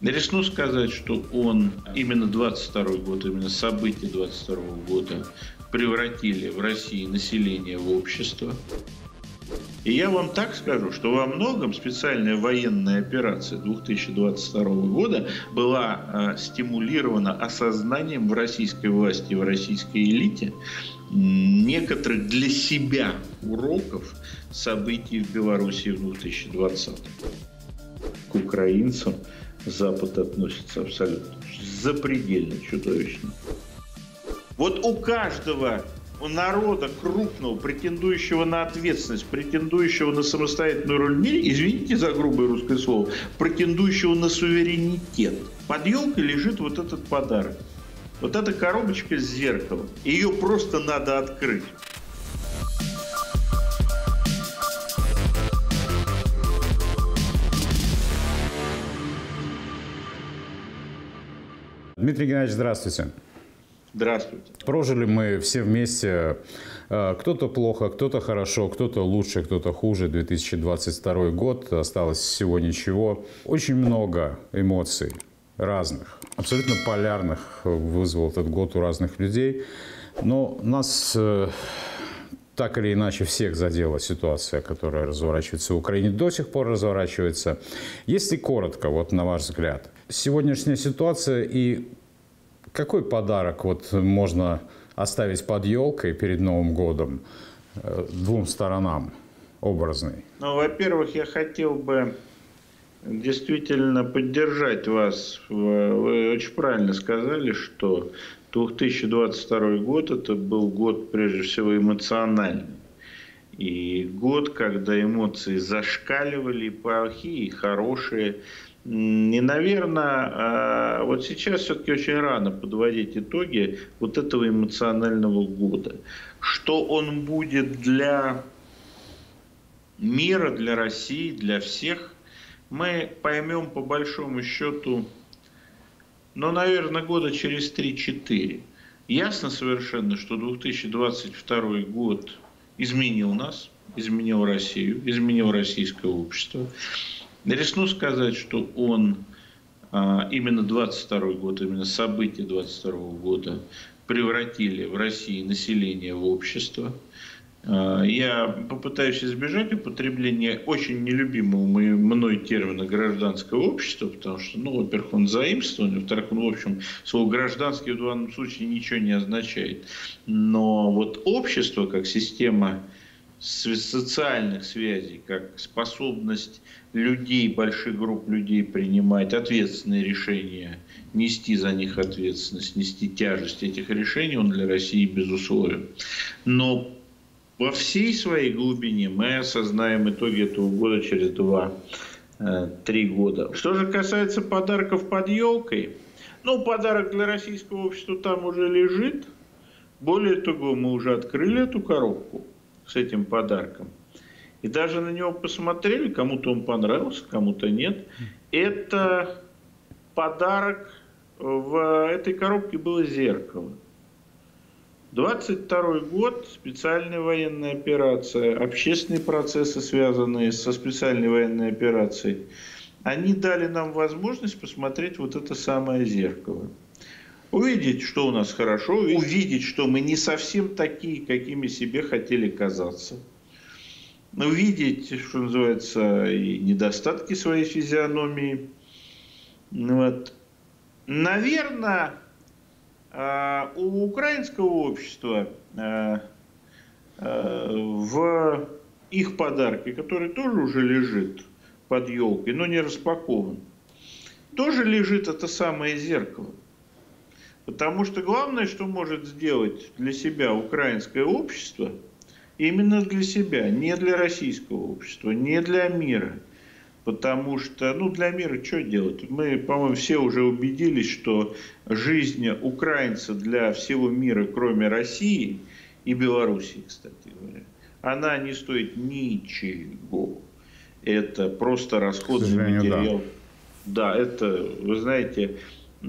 Рискну сказать, что он, именно 22 год, именно события 22 года превратили в России население в общество. И я вам так скажу, что во многом специальная военная операция 2022 года была э, стимулирована осознанием в российской власти в российской элите некоторых для себя уроков событий в Беларуси в 2020 к украинцам Запад относится абсолютно запредельно чудовищно. Вот у каждого народа крупного, претендующего на ответственность, претендующего на самостоятельную роль в мире, извините за грубое русское слово, претендующего на суверенитет, под елкой лежит вот этот подарок. Вот эта коробочка с зеркалом. Ее просто надо открыть. Дмитрий Геннадьевич, здравствуйте. Здравствуйте. Прожили мы все вместе. Э, кто-то плохо, кто-то хорошо, кто-то лучше, кто-то хуже. 2022 год. Осталось всего ничего. Очень много эмоций разных, абсолютно полярных вызвал этот год у разных людей. Но нас э, так или иначе всех задела ситуация, которая разворачивается в Украине, до сих пор разворачивается. Если коротко, вот на ваш взгляд, сегодняшняя ситуация и какой подарок вот можно оставить под елкой перед Новым годом э, двум сторонам образный? Ну, во-первых, я хотел бы действительно поддержать вас. Вы очень правильно сказали, что 2022 год это был год прежде всего эмоциональный. И год, когда эмоции зашкаливали, и плохие, и хорошие. И, наверное, а, вот сейчас все-таки очень рано подводить итоги вот этого эмоционального года. Что он будет для мира, для России, для всех, мы поймем по большому счету, ну, наверное, года через 3-4. Ясно совершенно, что 2022 год изменил нас, изменил Россию, изменил российское общество. Рискну сказать, что он а, именно 22 год, именно события 22 года превратили в России население в общество. А, я попытаюсь избежать употребления очень нелюбимого мной термина гражданское общество, потому что, ну, во-первых, он заимствован, во-вторых, он, в общем, слово гражданский в данном случае ничего не означает. Но вот общество как система социальных связей, как способность людей, больших групп людей принимать ответственные решения, нести за них ответственность, нести тяжесть этих решений, он для России безусловен. Но во всей своей глубине мы осознаем итоги этого года через два-три года. Что же касается подарков под елкой, ну, подарок для российского общества там уже лежит. Более того, мы уже открыли эту коробку с этим подарком. И даже на него посмотрели, кому-то он понравился, кому-то нет. Это подарок, в этой коробке было зеркало. 22 год, специальная военная операция, общественные процессы, связанные со специальной военной операцией, они дали нам возможность посмотреть вот это самое зеркало увидеть, что у нас хорошо, увидеть, что мы не совсем такие, какими себе хотели казаться. Увидеть, что называется, и недостатки своей физиономии. Вот. Наверное, а, у украинского общества а, а, в их подарке, который тоже уже лежит под елкой, но не распакован, тоже лежит это самое зеркало. Потому что главное, что может сделать для себя украинское общество, именно для себя, не для российского общества, не для мира. Потому что, ну, для мира что делать? Мы, по-моему, все уже убедились, что жизнь украинца для всего мира, кроме России и Белоруссии, кстати говоря, она не стоит ничего. Это просто расходный материал. Да. да, это, вы знаете, у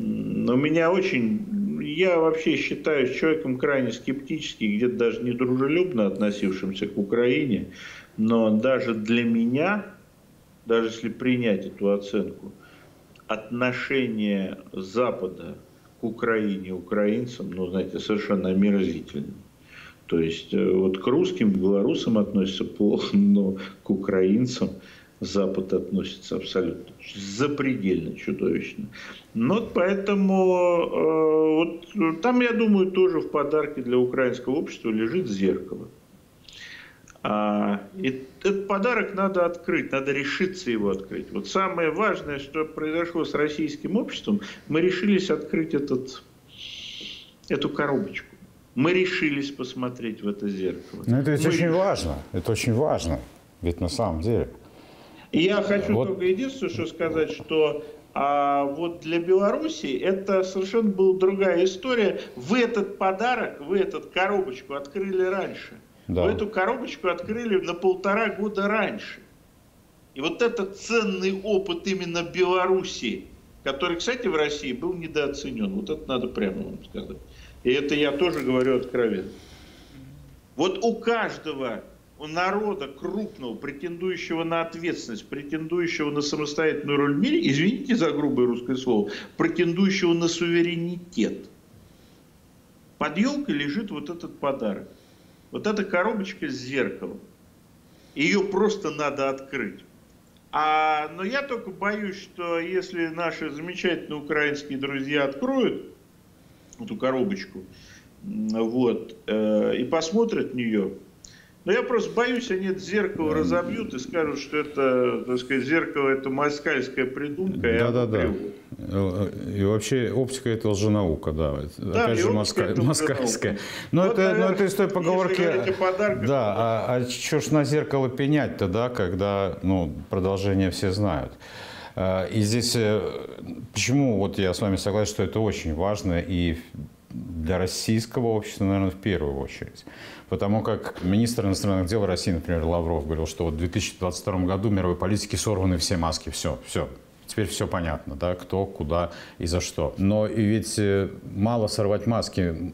меня очень... Я вообще считаюсь человеком крайне скептическим, где-то даже недружелюбно относившимся к Украине. Но даже для меня, даже если принять эту оценку, отношение Запада к Украине, украинцам, ну, знаете, совершенно омерзительное. То есть э, вот к русским, к белорусам относятся плохо, но к украинцам Запад относится абсолютно запредельно чудовищно. Но поэтому э, вот там, я думаю, тоже в подарке для украинского общества лежит зеркало. А, и этот подарок надо открыть, надо решиться его открыть. Вот самое важное, что произошло с российским обществом, мы решились открыть этот, эту коробочку. Мы решились посмотреть в это зеркало. Ну, это ведь мы очень решили. важно. Это очень важно. Ведь на самом деле. И я хочу Вот. только единственное, что сказать, что а вот для Беларуси это совершенно была другая история. Вы этот подарок, вы эту коробочку открыли раньше. Да. Вы эту коробочку открыли на полтора года раньше. И вот этот ценный опыт именно Беларуси, который, кстати, в России был недооценен. Вот это надо прямо вам сказать. И это я тоже говорю откровенно. Вот у каждого народа крупного, претендующего на ответственность, претендующего на самостоятельную роль в мире, извините за грубое русское слово, претендующего на суверенитет, под елкой лежит вот этот подарок. Вот эта коробочка с зеркалом. Ее просто надо открыть. А, но я только боюсь, что если наши замечательные украинские друзья откроют эту коробочку, вот, э, и посмотрят в нее, но я просто боюсь, они это зеркало разобьют и скажут, что это, так сказать, зеркало это москальская придумка. Да-да-да. Э, И вообще оптика это лженаука, да. Да, Опять же, моска- москальская. Но Вот, это, но это из той поговорки. подарках, да, а, а что ж на зеркало пенять-то, да, когда ну, продолжение все знают. А, И здесь э, почему вот я с вами согласен, что это очень важно и для российского общества, наверное, в первую очередь. Потому как министр иностранных дел России, например, Лавров говорил, что вот в 2022 году в мировой политике сорваны все маски, все, все. Теперь все понятно, да, кто, куда и за что. Но и ведь э, мало сорвать маски,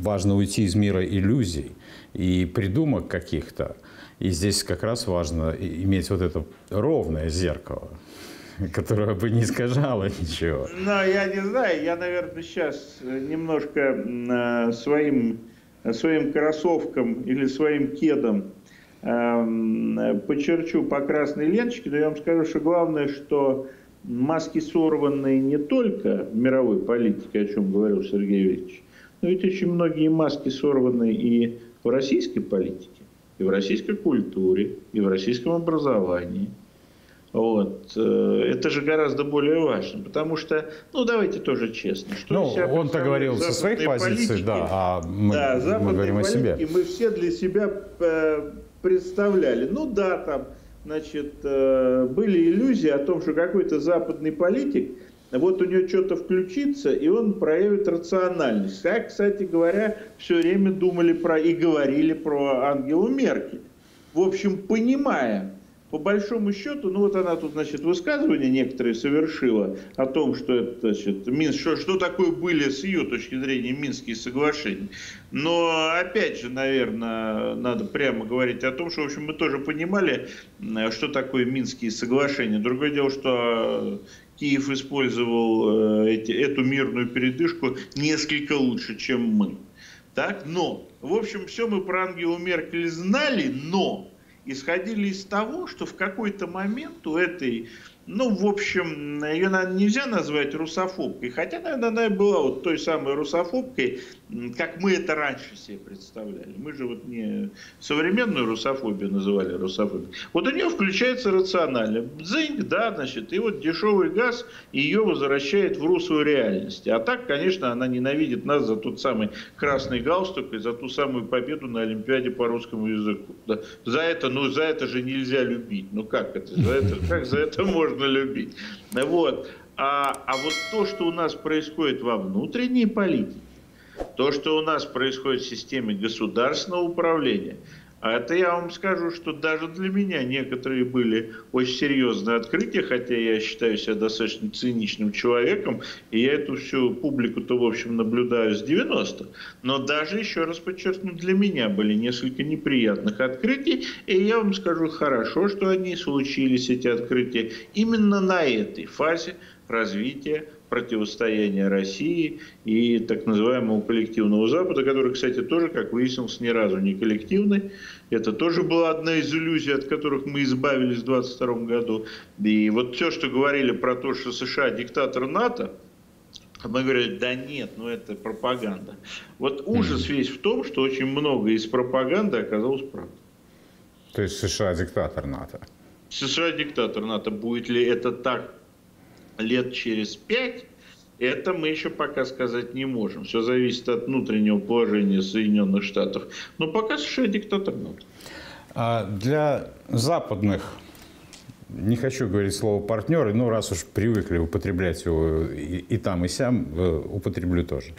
важно уйти из мира иллюзий и придумок каких-то. И здесь как раз важно иметь вот это ровное зеркало, которое бы не искажало ничего. Ну, я не знаю, я, наверное, сейчас немножко э, своим, своим кроссовкам или своим кедом эм, э, почерчу по красной ленточке, но я вам скажу, что главное, что маски сорванные не только в мировой политике, о чем говорил Сергей Викторович, но ведь очень многие маски сорваны и в российской политике, и в российской культуре, и в российском образовании. Вот. э, Это же гораздо более важно, потому что, ну давайте тоже честно. Что Ну, он-то говорил со своих позиций, политики? да, а мы, да, мы говорим о себе. политики мы все для себя э, представляли. Ну да, там, значит, э, были иллюзии о том, что какой-то западный политик, вот у него что-то включится, и он проявит рациональность. Как, кстати говоря, все время думали про и говорили про Ангелу Меркель. В общем, понимая, по большому счету, ну вот она тут, значит, высказывания некоторые совершила о том, что это, значит, Минск, что, что такое были с ее точки зрения Минские соглашения. Но, опять же, наверное, надо прямо говорить о том, что, в общем, мы тоже понимали, м, что такое Минские соглашения. Другое дело, что э, Киев использовал э, эти, эту мирную передышку несколько лучше, чем мы. Так, но, в общем, все мы про Ангелу Меркель знали, но исходили из того, что в какой-то момент у этой, ну, в общем, ее нельзя назвать русофобкой, хотя, наверное, она и была вот той самой русофобкой, как мы это раньше себе представляли. Мы же вот не современную русофобию называли русофобией. Вот у нее включается рационально. Дзинь, да, значит, и вот дешевый газ ее возвращает в русло реальности. А так, конечно, она ненавидит нас за тот самый красный галстук и за ту самую победу на Олимпиаде по русскому языку. Да. За это, ну, за это же нельзя любить. Ну, как это? За это как за это можно любить? Вот. А, а вот то, что у нас происходит во внутренней политике, то, что у нас происходит в системе государственного управления, а это я вам скажу, что даже для меня некоторые были очень серьезные открытия, хотя я считаю себя достаточно циничным человеком, и я эту всю публику-то, в общем, наблюдаю с 90-х. Но даже, еще раз подчеркну, для меня были несколько неприятных открытий, и я вам скажу, хорошо, что они случились, эти открытия, именно на этой фазе развития, противостояния России и так называемого коллективного Запада, который, кстати, тоже, как выяснилось, ни разу не коллективный. Это тоже была одна из иллюзий, от которых мы избавились в 2022 году. И вот все, что говорили про то, что США диктатор НАТО, мы говорим, да нет, ну это пропаганда. Вот ужас весь в том, что очень много из пропаганды оказалось правдой. То есть США диктатор НАТО? США диктатор НАТО. Будет ли это так лет через пять, это мы еще пока сказать не можем. Все зависит от внутреннего положения Соединенных Штатов. Но пока США диктатор НАТО. А для западных не хочу говорить слово партнеры, но раз уж привыкли употреблять его и, и там, и сям, э, употреблю тоже.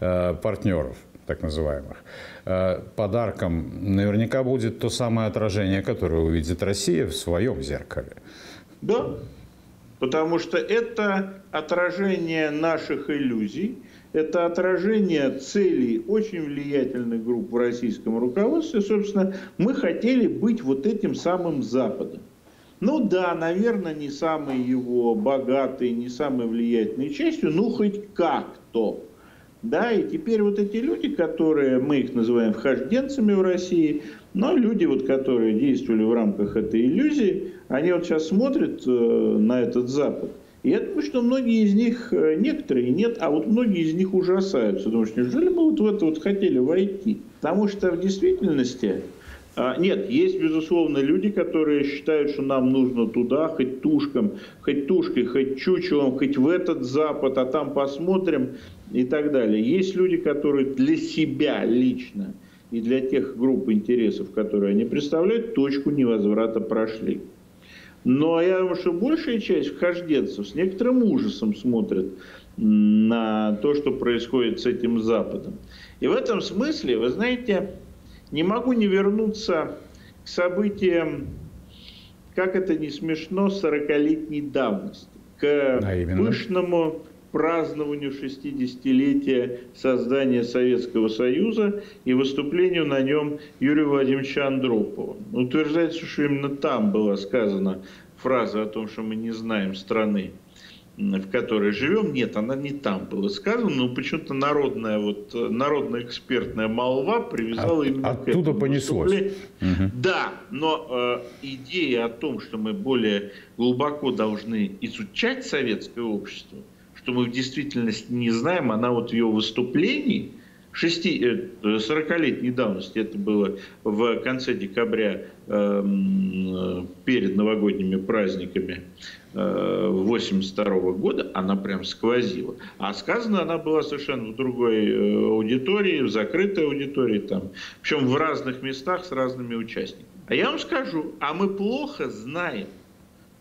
Э, партнеров, так называемых. Э, подарком наверняка будет то самое отражение, которое увидит Россия в своем зеркале. Да, потому что это отражение наших иллюзий, это отражение целей очень влиятельных групп в российском руководстве. Собственно, мы хотели быть вот этим самым Западом. Ну да, наверное, не самой его богатой, не самой влиятельной частью, ну хоть как-то. Да, и теперь вот эти люди, которые, мы их называем вхожденцами в России, но люди, вот, которые действовали в рамках этой иллюзии, они вот сейчас смотрят э, на этот Запад. И я думаю, что многие из них, э, некоторые нет, а вот многие из них ужасаются. Потому что неужели мы вот в это вот хотели войти? Потому что в действительности а, нет, есть, безусловно, люди, которые считают, что нам нужно туда, хоть тушком, хоть тушкой, хоть чучелом, хоть в этот Запад, а там посмотрим и так далее. Есть люди, которые для себя лично и для тех групп интересов, которые они представляют, точку невозврата прошли. Но я думаю, что большая часть вхожденцев с некоторым ужасом смотрят на то, что происходит с этим Западом. И в этом смысле, вы знаете, не могу не вернуться к событиям, как это не смешно, 40-летней давности, к а пышному празднованию 60-летия создания Советского Союза и выступлению на нем Юрия Владимировича Андропова. Утверждается, что именно там была сказана фраза о том, что мы не знаем страны в которой живем, нет, она не там была сказана, но почему-то народная, вот, народная экспертная молва привязала От, именно оттуда к этому. понеслось. Угу. Да, но э, идея о том, что мы более глубоко должны изучать советское общество, что мы в действительности не знаем, она вот в ее выступлении 40-летней э, давности, это было в конце декабря эм, перед новогодними праздниками 82 э, года, она прям сквозила. А сказана она была совершенно в другой э, аудитории, в закрытой аудитории, там, причем в разных местах с разными участниками. А я вам скажу, а мы плохо знаем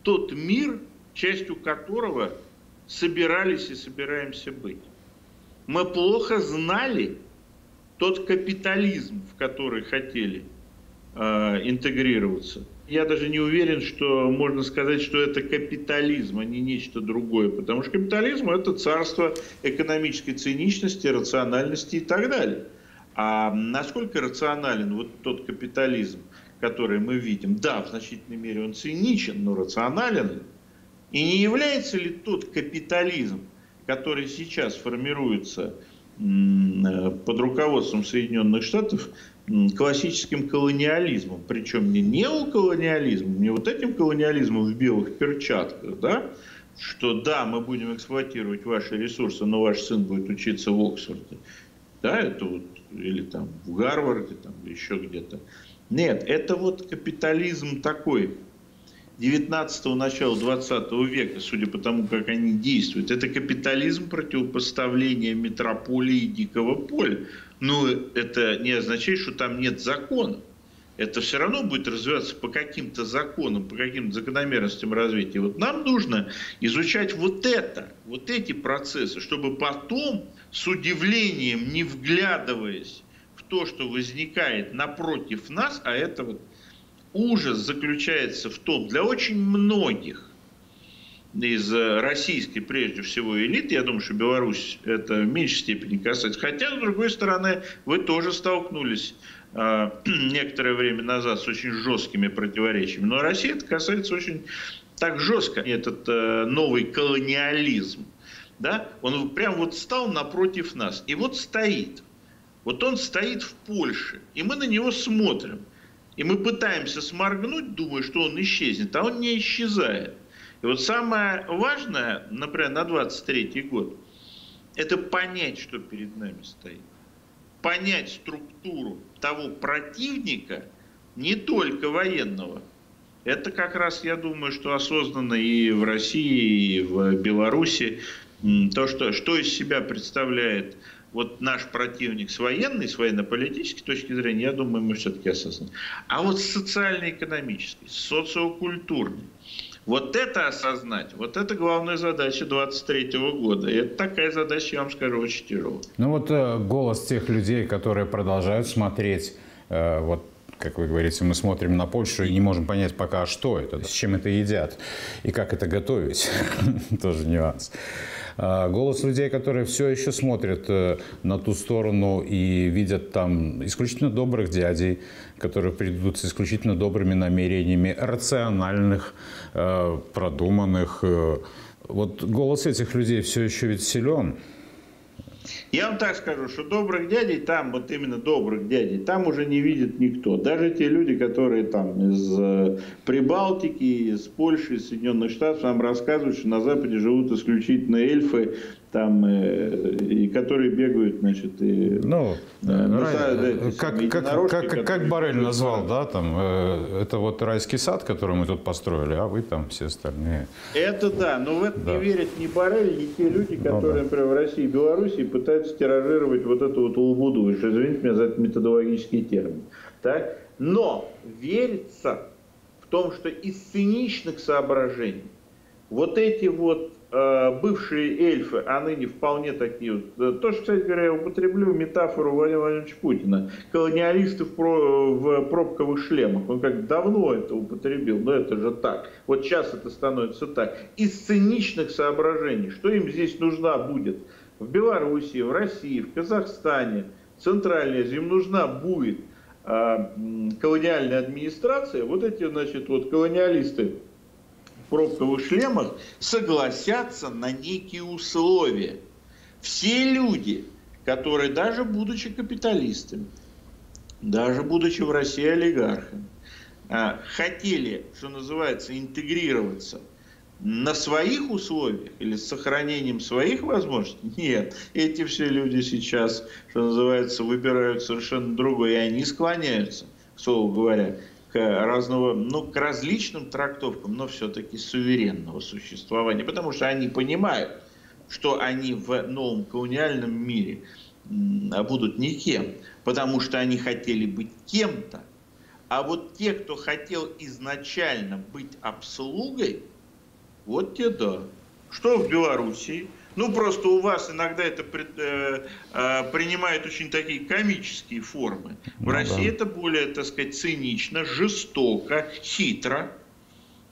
тот мир, частью которого собирались и собираемся быть мы плохо знали тот капитализм, в который хотели э, интегрироваться. Я даже не уверен, что можно сказать, что это капитализм, а не нечто другое. Потому что капитализм – это царство экономической циничности, рациональности и так далее. А насколько рационален вот тот капитализм, который мы видим? Да, в значительной мере он циничен, но рационален. И не является ли тот капитализм, который сейчас формируется э, под руководством Соединенных Штатов классическим колониализмом, причем не неоколониализмом, не вот этим колониализмом в белых перчатках, да, что да, мы будем эксплуатировать ваши ресурсы, но ваш сын будет учиться в Оксфорде, да, это вот, или там в Гарварде, там, еще где-то. Нет, это вот капитализм такой, 19-го, начала 20 века, судя по тому, как они действуют. Это капитализм противопоставления метрополии и дикого поля. Но это не означает, что там нет законов. Это все равно будет развиваться по каким-то законам, по каким-то закономерностям развития. Вот нам нужно изучать вот это, вот эти процессы, чтобы потом с удивлением, не вглядываясь в то, что возникает напротив нас, а это вот ужас заключается в том, для очень многих из российской, прежде всего, элиты, я думаю, что Беларусь это в меньшей степени касается. Хотя, с другой стороны, вы тоже столкнулись э, некоторое время назад с очень жесткими противоречиями. Но Россия это касается очень так жестко этот э, новый колониализм, да, он прям вот стал напротив нас. И вот стоит. Вот он стоит в Польше, и мы на него смотрим. И мы пытаемся сморгнуть, думая, что он исчезнет, а он не исчезает. И вот самое важное, например, на 23 год, это понять, что перед нами стоит. Понять структуру того противника, не только военного. Это как раз, я думаю, что осознанно и в России, и в Беларуси. То, что, что из себя представляет вот наш противник с военной, с военно-политической точки зрения, я думаю, мы все-таки осознаем. А вот социально-экономической, социокультурной, вот это осознать, вот это главная задача 23 года. И это такая задача, я вам скажу, очень тяжелая. Ну вот э, голос тех людей, которые продолжают смотреть, э, вот как вы говорите, мы смотрим на Польшу и не можем понять пока, что это, с чем это едят и как это готовить. Тоже нюанс. А, голос людей, которые все еще смотрят э, на ту сторону и видят там исключительно добрых дядей, которые придут с исключительно добрыми намерениями, рациональных, э, продуманных. Э, вот голос этих людей все еще ведь силен. Я вам так скажу, что добрых дядей там, вот именно добрых дядей, там уже не видит никто. Даже те люди, которые там из Прибалтики, из Польши, из Соединенных Штатов нам рассказывают, что на Западе живут исключительно эльфы, там, э, и которые бегают, значит, и... Ну, да, ну, рай, да, как, как, как, как Барель назвал, да, там, э, это вот райский сад, который мы тут построили, а вы там все остальные. Это да, но в это да. не верят ни Барель, ни те люди, которые, ну, да. например, в России и Беларуси пытаются тиражировать вот эту вот что, извините меня за этот методологический термин. Так? Но верится в том, что из циничных соображений вот эти вот Э, бывшие эльфы, а ныне вполне такие вот, э, тоже, кстати говоря, я употреблю метафору Владимира Владимировича Путина, колониалисты в, про, в пробковых шлемах, он как давно это употребил, но это же так, вот сейчас это становится так, из циничных соображений, что им здесь нужна будет? В Белоруссии, в России, в Казахстане, Центральной Азии, им нужна будет э, колониальная администрация, вот эти, значит, вот колониалисты, пробковых шлемах согласятся на некие условия. Все люди, которые даже будучи капиталистами, даже будучи в России олигархами, а, хотели, что называется, интегрироваться на своих условиях или с сохранением своих возможностей? Нет. Эти все люди сейчас, что называется, выбирают совершенно другое, и они склоняются, к слову говоря, к разного, ну, к различным трактовкам, но все-таки суверенного существования, потому что они понимают, что они в новом колониальном мире будут никем, потому что они хотели быть кем-то, а вот те, кто хотел изначально быть обслугой, вот те да. Что в Белоруссии? Ну, просто у вас иногда это э, э, принимает очень такие комические формы. В ну, России да. это более, так сказать, цинично, жестоко, хитро.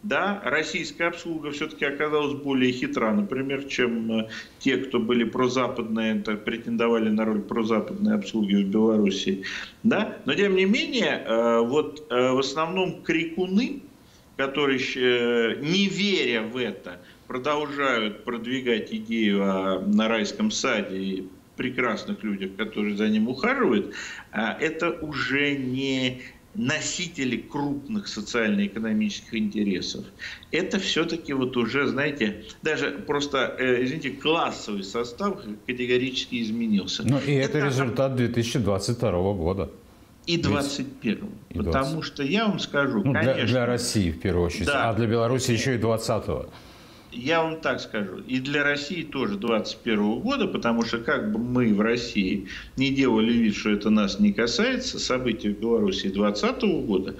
Да, российская обслуга все-таки оказалась более хитра, например, чем э, те, кто были прозападные, так, претендовали на роль прозападной обслуги в Беларуси. Да? Но тем не менее, э, вот э, в основном крикуны, которые, э, не веря в это, продолжают продвигать идею о, на райском саде и прекрасных людях, которые за ним ухаживают, а это уже не носители крупных социально-экономических интересов. Это все-таки вот уже, знаете, даже просто, э, извините, классовый состав категорически изменился. Ну и это, это результат 2022 года. И 21 Потому что я вам скажу, ну, конечно... Для, для России в первую очередь, да, а для Беларуси еще и 20-го я вам так скажу, и для России тоже 21 года, потому что как бы мы в России не делали вид, что это нас не касается, события в Беларуси 2020 года,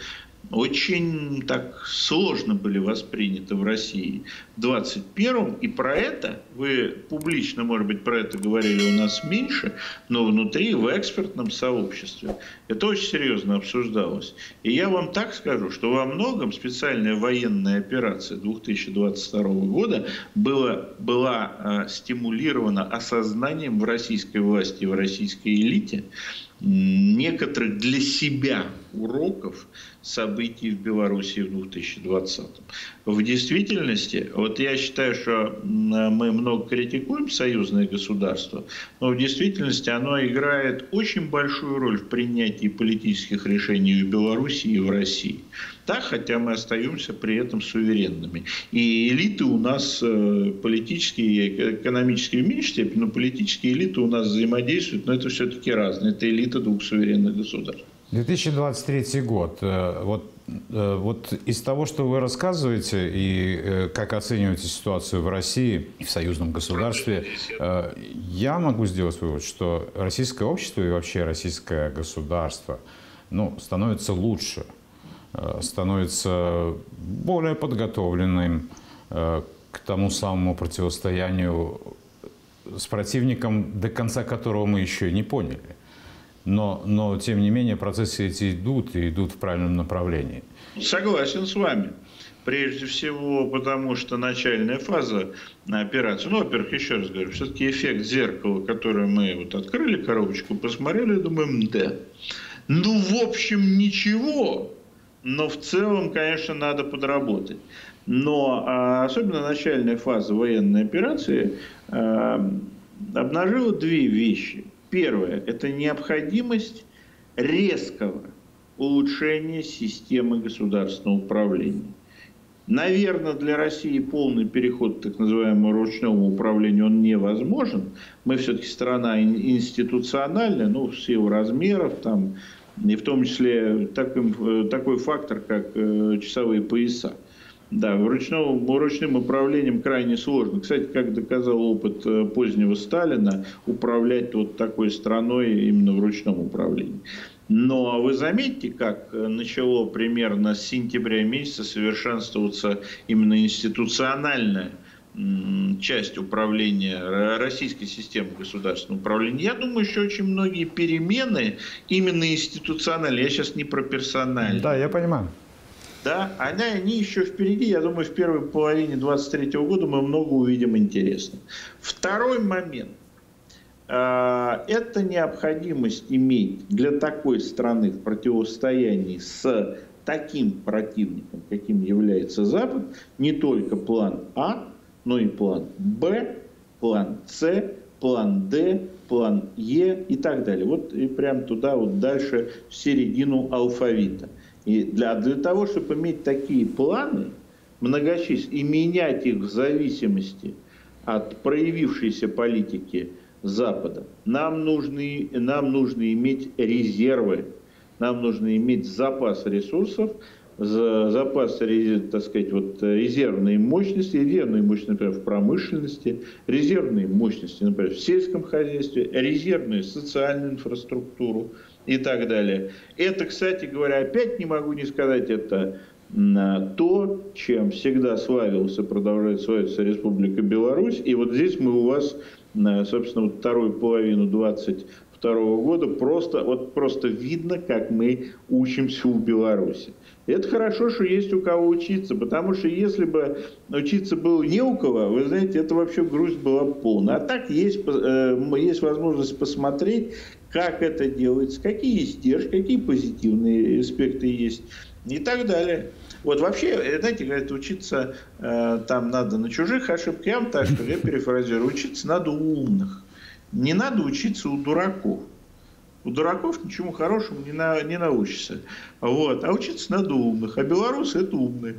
очень так сложно были восприняты в России в 21-м. И про это, вы публично, может быть, про это говорили у нас меньше, но внутри, в экспертном сообществе, это очень серьезно обсуждалось. И я вам так скажу, что во многом специальная военная операция 2022 года была, была э, стимулирована осознанием в российской власти в российской элите некоторых для себя уроков событий в Беларуси в 2020. В действительности, вот я считаю, что мы много критикуем союзное государство, но в действительности оно играет очень большую роль в принятии политических решений в Беларуси и в России. Да, хотя мы остаемся при этом суверенными. И элиты у нас э, политические и экономические в меньшей степени, но политические элиты у нас взаимодействуют, но это все-таки разные. Это элита двух суверенных государств. 2023 год. Э, вот, э, вот из того, что вы рассказываете и э, как оцениваете ситуацию в России, в союзном государстве, я могу сделать вывод, что российское общество и вообще российское государство ну, становится лучше, становится более подготовленным к тому самому противостоянию с противником, до конца которого мы еще не поняли. Но, но, тем не менее, процессы эти идут и идут в правильном направлении. Согласен с вами. Прежде всего, потому что начальная фаза операции, ну, во-первых, еще раз говорю, все-таки эффект зеркала, который мы вот открыли коробочку, посмотрели, думаем, да. Ну, в общем, ничего, но в целом, конечно, надо подработать. Но а, особенно начальная фаза военной операции а, обнажила две вещи – Первое – это необходимость резкого улучшения системы государственного управления. Наверное, для России полный переход к так называемому ручному управлению он невозможен. Мы все-таки страна институциональная, ну, с его размеров, там, и в том числе такой, э, такой фактор, как э, часовые пояса. Да, ручным, ручным управлением крайне сложно. Кстати, как доказал опыт э, позднего Сталина, управлять вот такой страной именно в ручном управлении. Но вы заметите, как э, начало примерно с сентября месяца совершенствоваться именно институциональная часть управления российской системы государственного управления. Я думаю, еще очень многие перемены именно институциональные. Я сейчас не про персональные. Да, я понимаю да, они, они еще впереди, я думаю, в первой половине 23 года мы много увидим интересного. Второй момент. А, это необходимость иметь для такой страны в противостоянии с таким противником, каким является Запад, не только план А, но и план Б, план С, план Д, план Е и так далее. Вот и прям туда, вот дальше, в середину алфавита. И для, для того, чтобы иметь такие планы, многочисленные, и менять их в зависимости от проявившейся политики Запада, нам нужно, нам нужно иметь резервы, нам нужно иметь запас ресурсов, запас, так сказать, вот, резервные мощности, резервные мощности, например, в промышленности, резервные мощности, например, в сельском хозяйстве, резервную социальную инфраструктуру – и так далее. Это, кстати говоря, опять не могу не сказать, это то, чем всегда славился, продолжает славиться Республика Беларусь. И вот здесь мы у вас, собственно, вот вторую половину 22 года просто, вот просто видно, как мы учимся у Беларуси. Это хорошо, что есть у кого учиться, потому что если бы учиться было не у кого, вы знаете, это вообще грусть была полная. А так есть, э, есть возможность посмотреть, как это делается, какие издержки, какие позитивные аспекты есть и так далее. Вот вообще, знаете, говорят, учиться э, там надо на чужих ошибках. Я вам так скажу, я перефразирую, учиться надо у умных. Не надо учиться у дураков. У дураков ничему хорошему не, на, не научишься. Вот. А учиться надо умных. А белорусы это умные.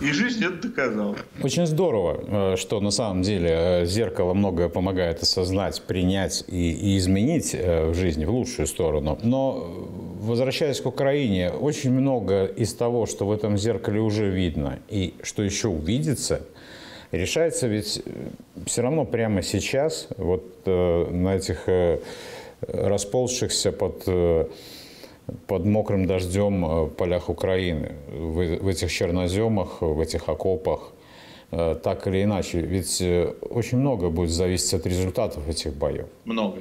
И жизнь это доказала. Очень здорово, э, что на самом деле э, зеркало многое помогает осознать, принять и, и изменить э, в жизни в лучшую сторону. Но возвращаясь к Украине, очень много из того, что в этом зеркале уже видно и что еще увидится, решается ведь все равно прямо сейчас, вот на этих расползшихся под, э, под мокрым дождем э, полях Украины, в, в этих черноземах, в этих окопах, э, так или иначе. Ведь очень много будет зависеть от результатов этих боев. Много.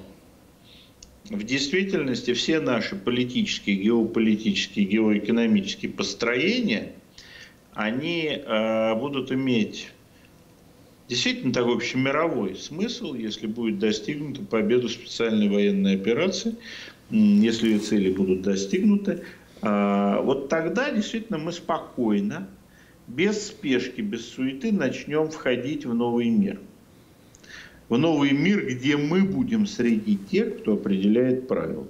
В действительности все наши политические, геополитические, геоэкономические построения, они э, будут иметь действительно такой общемировой смысл, если будет достигнута победа специальной военной операции, если ее цели будут достигнуты. А, вот тогда действительно мы спокойно, без спешки, без суеты начнем входить в новый мир. В новый мир, где мы будем среди тех, кто определяет правила.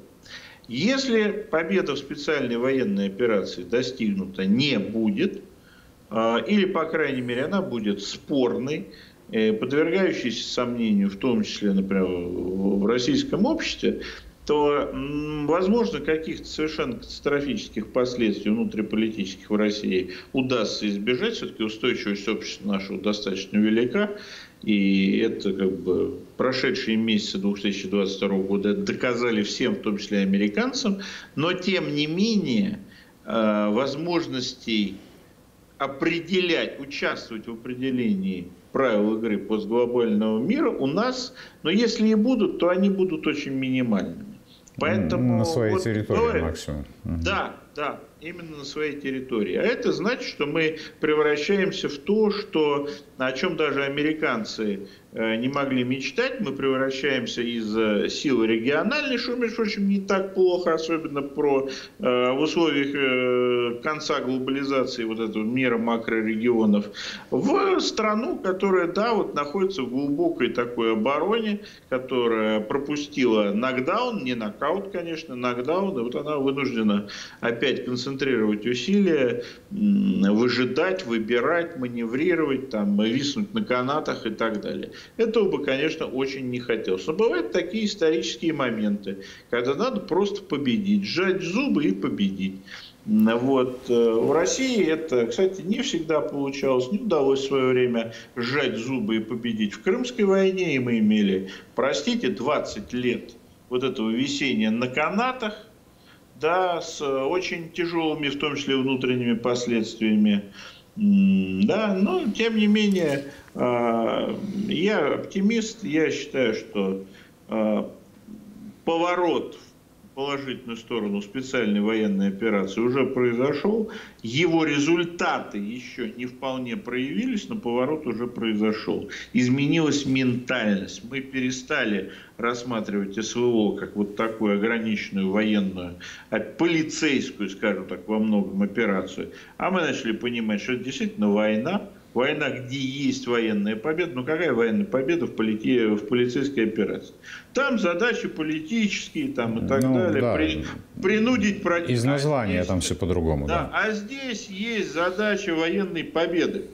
Если победа в специальной военной операции достигнута не будет, или, по крайней мере, она будет спорной, э, подвергающейся сомнению, в том числе, например, в российском обществе, то, возможно, каких-то совершенно катастрофических последствий внутриполитических в России удастся избежать. Все-таки устойчивость общества нашего достаточно велика. И это как бы прошедшие месяцы 2022 года доказали всем, в том числе американцам. Но, тем не менее, э, возможностей определять, участвовать в определении правил игры постглобального мира у нас, но если и будут, то они будут очень минимальными. Поэтому, на своей вот, территории говорим, максимум. Да, да, именно на своей территории. А это значит, что мы превращаемся в то, что, о чем даже американцы не могли мечтать. Мы превращаемся из э, силы региональной, что, между прочим, не так плохо, особенно про, э, в условиях конца глобализации вот этого мира макрорегионов, в страну, которая, да, вот находится в глубокой такой обороне, которая пропустила нокдаун, не нокаут, конечно, нокдаун, и вот она вынуждена опять концентрировать усилия, выжидать, выбирать, маневрировать, там, виснуть на канатах и так далее. Этого бы, конечно, очень не хотелось. Но бывают такие исторические моменты, когда надо просто победить, сжать зубы и победить. Вот. Э, в России это, кстати, не всегда получалось, не удалось в свое время сжать зубы и победить. В Крымской войне и мы имели, простите, 20 лет вот этого висения на канатах, да, с очень тяжелыми, в том числе внутренними последствиями. Да, но тем не менее, а, я оптимист, я считаю, что а, поворот положительную сторону специальной военной операции уже произошел. Его результаты еще не вполне проявились, но поворот уже произошел. Изменилась ментальность. Мы перестали рассматривать СВО как вот такую ограниченную военную, а полицейскую, скажем так, во многом операцию. А мы начали понимать, что это действительно война, Война, где есть военная победа. Ну какая военная победа в, полити... в полицейской операции? Там задачи политические там, и так ну, далее. Да. При... Принудить противника. Из названия а здесь... там все по-другому. Да. да. А здесь есть задача военной победы.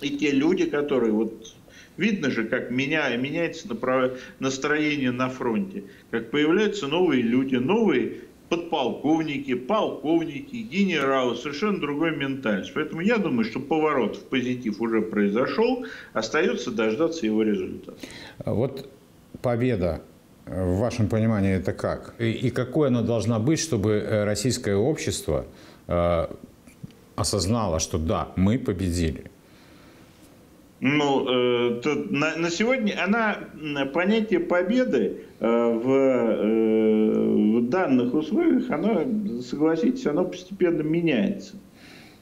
И те люди, которые вот Видно же, как меня, меняется направ... настроение на фронте, как появляются новые люди, новые подполковники, полковники, генералы, совершенно другой ментальность. Поэтому я думаю, что поворот в позитив уже произошел, остается дождаться его результата. Вот победа в вашем понимании это как? И, и какой она должна быть, чтобы э, российское общество э, осознало, что да, мы победили? Ну, э, на, на сегодня она понятие победы э, в, э, в данных условиях, оно, согласитесь, оно постепенно меняется.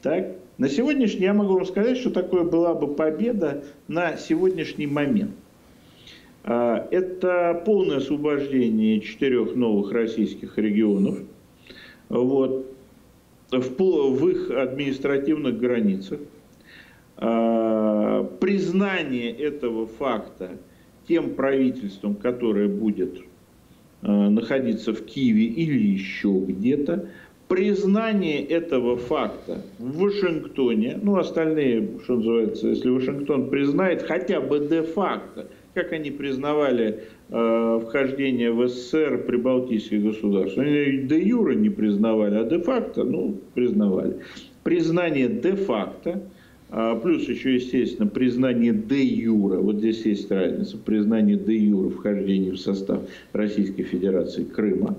Так? На сегодняшний я могу вам сказать, что такое была бы победа на сегодняшний момент. Это полное освобождение четырех новых российских регионов вот, в, в их административных границах признание этого факта тем правительством, которое будет а, находиться в Киеве или еще где-то, признание этого факта в Вашингтоне, ну остальные, что называется, если Вашингтон признает хотя бы де-факто, как они признавали э, вхождение в СССР прибалтийских государств. Они де юра не признавали, а де-факто, ну, признавали. Признание де-факто – плюс еще, естественно, признание де юра. Вот здесь есть разница. Признание де юра вхождения в состав Российской Федерации Крыма.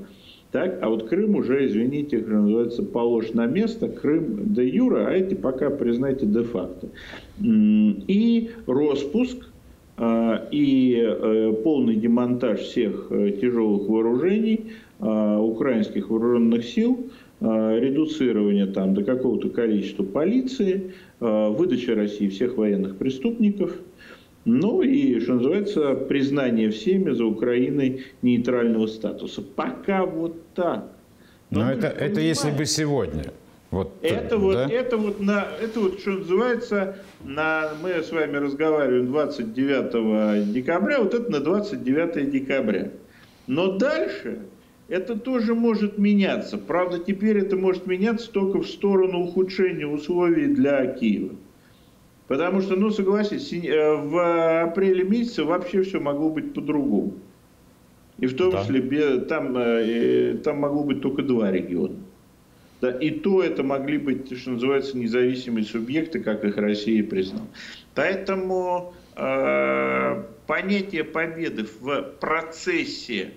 Так? А вот Крым уже, извините, как называется, положь на место. Крым де юра, а эти пока, признайте, де-факто. И распуск а, и э, полный демонтаж всех э, тяжелых вооружений а, украинских вооруженных сил, редуцирование там до какого-то количества полиции – выдача России всех военных преступников, ну и, что называется, признание всеми за Украиной нейтрального статуса. Пока вот так. Но, Но это, это если бы сегодня. Вот, это, вот, да? это, вот на, это вот, что называется, на, мы с вами разговариваем 29 декабря, вот это на 29 декабря. Но дальше это тоже может меняться. Правда, теперь это может меняться только в сторону ухудшения условий для Киева. Потому что, ну, согласись, э, в апреле месяце вообще все могло быть по-другому. И в том да. числе там, э, там могло быть только два региона. Да, и то это могли быть, что называется, независимые субъекты, как их Россия признала. Поэтому э, понятие победы в процессе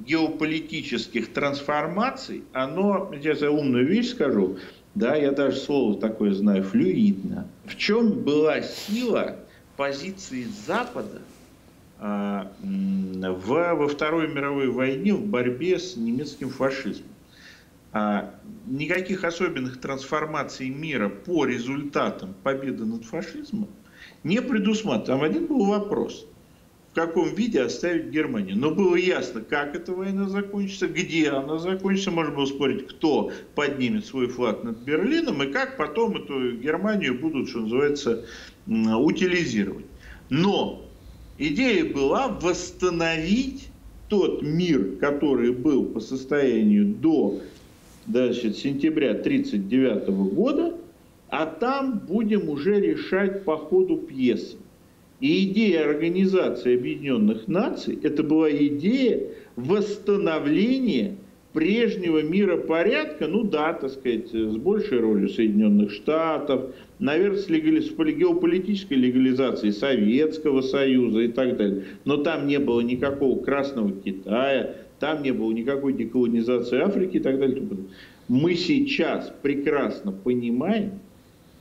геополитических трансформаций, оно, я умную вещь скажу, да, я даже слово такое знаю, флюидно. В чем была сила позиции Запада э, в, во Второй мировой войне в борьбе с немецким фашизмом? А, никаких особенных трансформаций мира по результатам победы над фашизмом не предусматривал. Там один был вопрос, каком виде оставить Германию. Но было ясно, как эта война закончится, где она закончится. Можно было спорить, кто поднимет свой флаг над Берлином и как потом эту Германию будут, что называется, утилизировать. Но идея была восстановить тот мир, который был по состоянию до значит, сентября 1939 года, а там будем уже решать по ходу пьесы. И идея Организации Объединенных Наций – это была идея восстановления прежнего миропорядка, ну да, так сказать, с большей ролью Соединенных Штатов, наверное, с, легали... с геополитической легализацией Советского Союза и так далее. Но там не было никакого Красного Китая, там не было никакой деколонизации Африки и так далее. Мы сейчас прекрасно понимаем,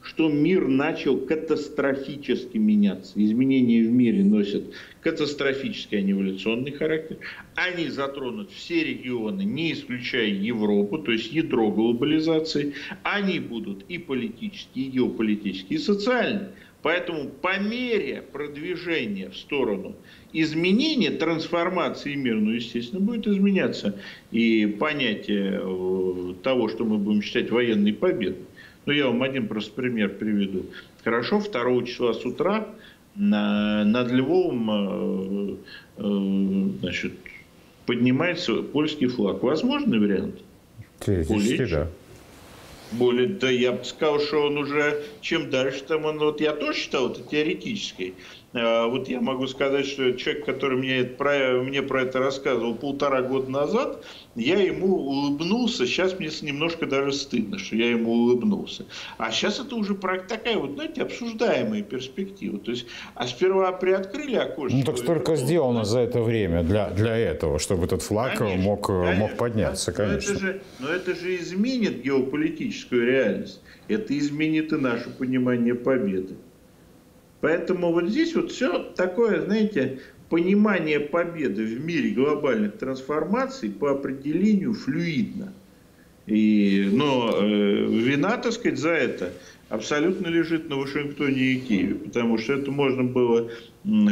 что мир начал катастрофически меняться. Изменения в мире носят катастрофический, а не эволюционный характер. Они затронут все регионы, не исключая Европу, то есть ядро глобализации. Они будут и политические, и геополитические, и социальные. Поэтому по мере продвижения в сторону изменения, трансформации мира, ну, естественно, будет изменяться и понятие э, того, что мы будем считать военной победой. Ну, я вам один просто пример приведу. Хорошо, 2 числа с утра над Львовом э, э, значит, поднимается польский флаг. Возможный вариант? Теоретически, да. Более, да я бы сказал, что он уже, чем дальше, там он, вот я тоже считал это теоретической. А, вот я могу сказать, что человек, который мне, про, мне про это рассказывал полтора года назад, я ему улыбнулся. Сейчас мне немножко даже стыдно, что я ему улыбнулся. А сейчас это уже такая вот, знаете, обсуждаемая перспектива. То есть, а сперва приоткрыли окошко. Ну так столько сделано за это время для, для этого, чтобы этот флаг конечно, мог, конечно, мог подняться, конечно. Но это, же, но это же изменит геополитическую реальность. Это изменит и наше понимание победы. Поэтому вот здесь вот все такое, знаете, понимание победы в мире глобальных трансформаций по определению флюидно. И, но э, вина, так сказать, за это абсолютно лежит на Вашингтоне и Киеве, потому что это можно было,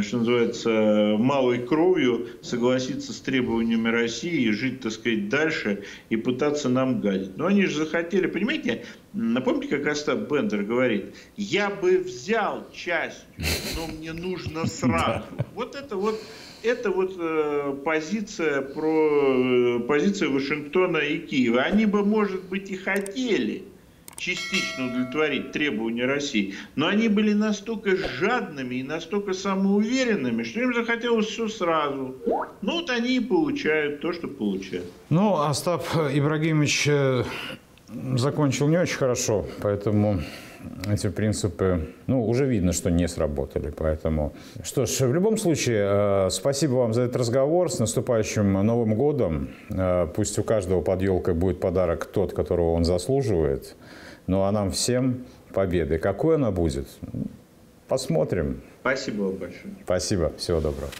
что называется, малой кровью согласиться с требованиями России и жить, так сказать, дальше и пытаться нам гадить. Но они же захотели, понимаете, напомните, как Остап Бендер говорит, я бы взял часть, но мне нужно сразу. Вот это вот это вот э, позиция про э, позиция Вашингтона и Киева. Они бы, может быть, и хотели, частично удовлетворить требования России, но они были настолько жадными и настолько самоуверенными, что им захотелось все сразу. Ну вот они и получают то, что получают. Ну, Остап Ибрагимович э, закончил не очень хорошо, поэтому эти принципы, ну, уже видно, что не сработали. Поэтому, что ж, в любом случае, э, спасибо вам за этот разговор. С наступающим Новым годом. Э, пусть у каждого под елкой будет подарок тот, которого он заслуживает. Ну а нам всем победы. Какой она будет? Посмотрим. Спасибо вам большое. Спасибо. Всего доброго.